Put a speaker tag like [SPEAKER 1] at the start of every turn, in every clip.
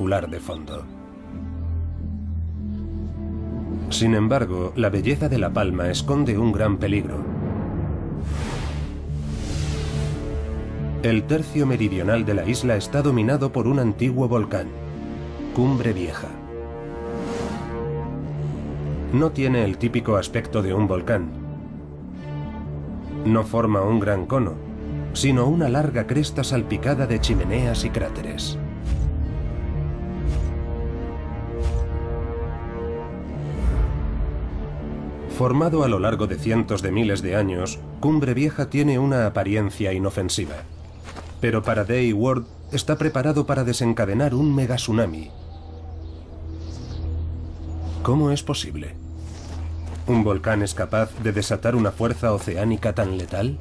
[SPEAKER 1] de fondo. Sin embargo, la belleza de La Palma esconde un gran peligro. El tercio meridional de la isla está dominado por un antiguo volcán, Cumbre Vieja. No tiene el típico aspecto de un volcán. No forma un gran cono, sino una larga cresta salpicada de chimeneas y cráteres. Formado a lo largo de cientos de miles de años, Cumbre Vieja tiene una apariencia inofensiva. Pero para Day Ward está preparado para desencadenar un megatsunami. ¿Cómo es posible? ¿Un volcán es capaz de desatar una fuerza oceánica tan letal?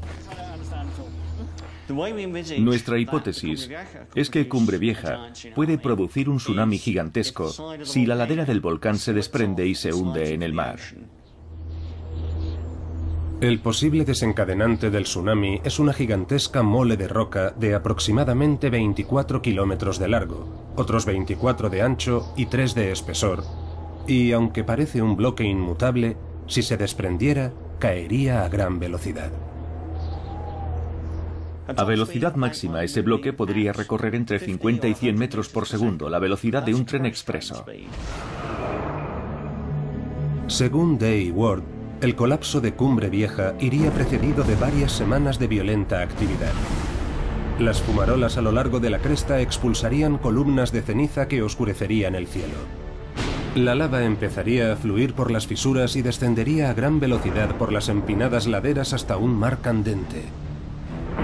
[SPEAKER 2] Nuestra hipótesis es que Cumbre Vieja puede producir un tsunami gigantesco si la ladera del volcán se desprende y se hunde en el mar.
[SPEAKER 1] El posible desencadenante del tsunami es una gigantesca mole de roca de aproximadamente 24 kilómetros de largo, otros 24 de ancho y 3 de espesor, y aunque parece un bloque inmutable, si se desprendiera, caería a gran velocidad.
[SPEAKER 2] A velocidad máxima, ese bloque podría recorrer entre 50 y 100 metros por segundo, la velocidad de un tren expreso.
[SPEAKER 1] Según Day Ward, el colapso de Cumbre Vieja iría precedido de varias semanas de violenta actividad. Las fumarolas a lo largo de la cresta expulsarían columnas de ceniza que oscurecerían el cielo. La lava empezaría a fluir por las fisuras y descendería a gran velocidad por las empinadas laderas hasta un mar candente.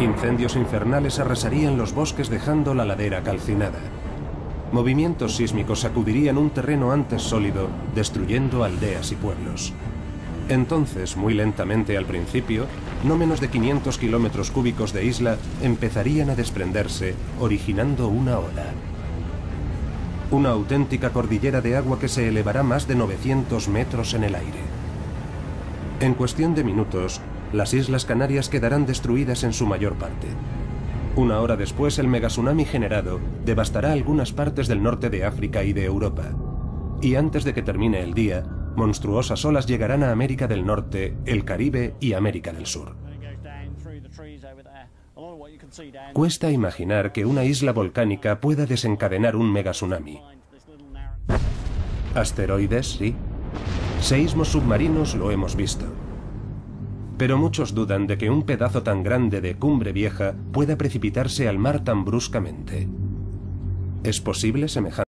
[SPEAKER 1] Incendios infernales arrasarían los bosques dejando la ladera calcinada. Movimientos sísmicos sacudirían un terreno antes sólido, destruyendo aldeas y pueblos. Entonces, muy lentamente al principio, no menos de 500 kilómetros cúbicos de isla empezarían a desprenderse, originando una ola. Una auténtica cordillera de agua que se elevará más de 900 metros en el aire. En cuestión de minutos, las Islas Canarias quedarán destruidas en su mayor parte. Una hora después, el megatsunami generado devastará algunas partes del norte de África y de Europa. Y antes de que termine el día, monstruosas olas llegarán a América del Norte, el Caribe y América del Sur. Cuesta imaginar que una isla volcánica pueda desencadenar un megatsunami. Asteroides, sí. Seísmos submarinos lo hemos visto. Pero muchos dudan de que un pedazo tan grande de cumbre vieja pueda precipitarse al mar tan bruscamente. ¿Es posible semejante